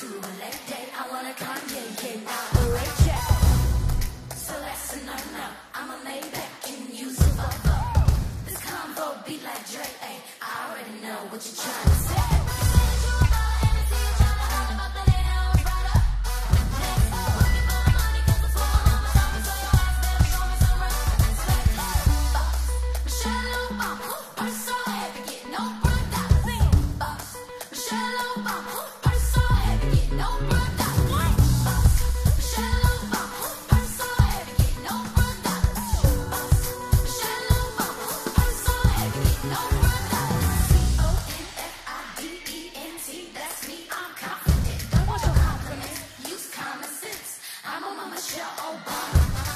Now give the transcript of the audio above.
to a late date. I wanna come, yeah, I'm a Maybach, you? This like Drake, ayy. I already know what you're trying to say. Obama, Michelle Obama.